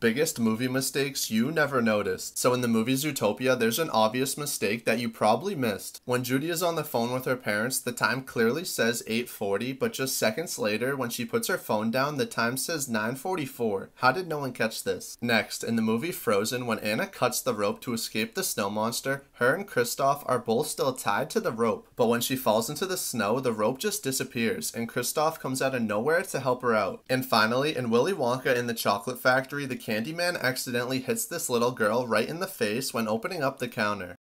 Biggest movie mistakes you never noticed. So in the movie Zootopia, there's an obvious mistake that you probably missed. When Judy is on the phone with her parents, the time clearly says 8:40, but just seconds later when she puts her phone down, the time says 9:44. How did no one catch this? Next, in the movie Frozen, when Anna cuts the rope to escape the snow monster, her and Kristoff are both still tied to the rope, but when she falls into the snow, the rope just disappears and Kristoff comes out of nowhere to help her out. And finally, in Willy Wonka in the Chocolate Factory, the Candyman accidentally hits this little girl right in the face when opening up the counter.